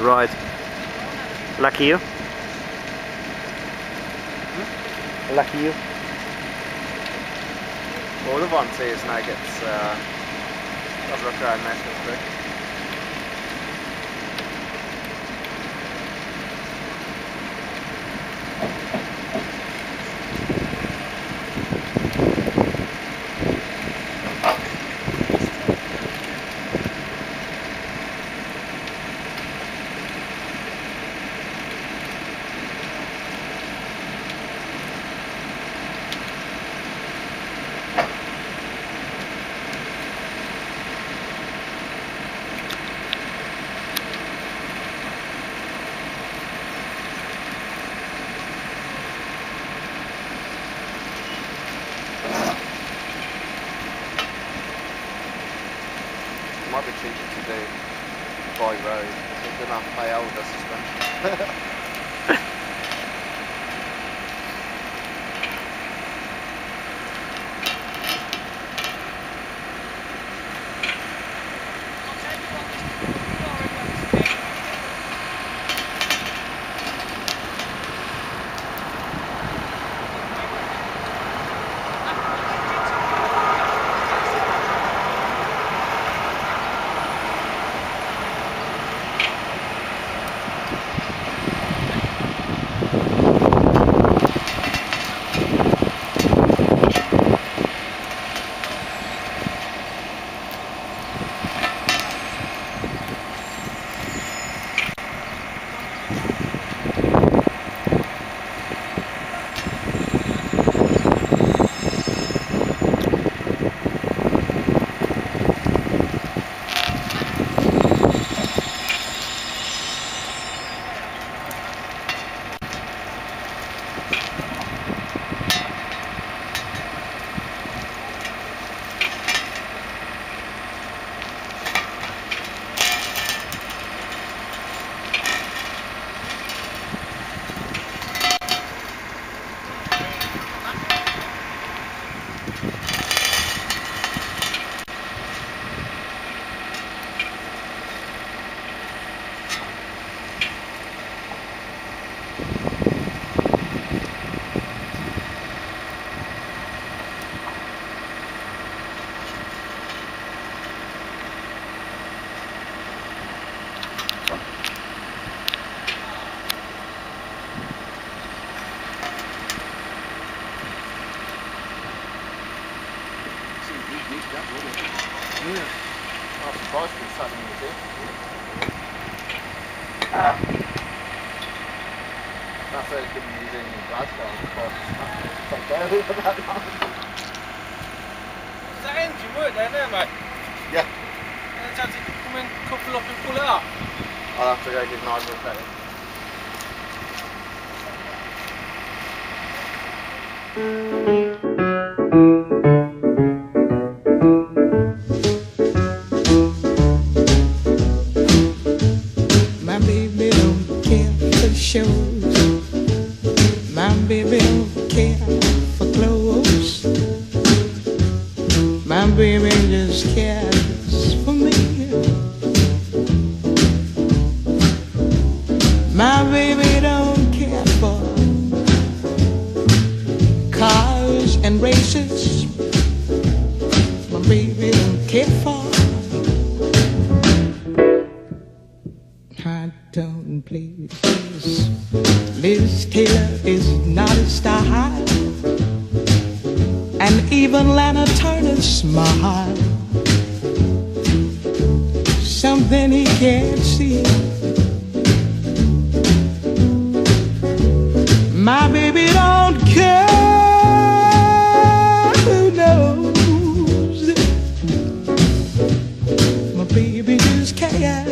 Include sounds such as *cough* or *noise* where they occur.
Right. Lucky you. Lucky you. All of on is now gets uh, have a look around nice and quick. Might be to do by road. It doesn't have to pay older suspension. *laughs* I'm surprised it's something you did. That's why I couldn't use any Glasgow because it's like there for that that engine work down there, mate? Yeah. And does it come in, couple up and pull it up? I'll have to go give Nigel a credit. My baby just cares for me. My baby don't care for cars and races. My baby don't care for I don't please. Liz Taylor is not a style, and even Lana Turner's smile. Something he can't see. My baby don't care. Who knows? My baby just cares